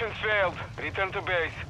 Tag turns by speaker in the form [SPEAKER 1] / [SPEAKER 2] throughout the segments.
[SPEAKER 1] Mission failed. Return to base.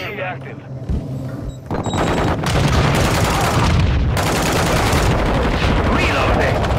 [SPEAKER 1] machine active. Reloading!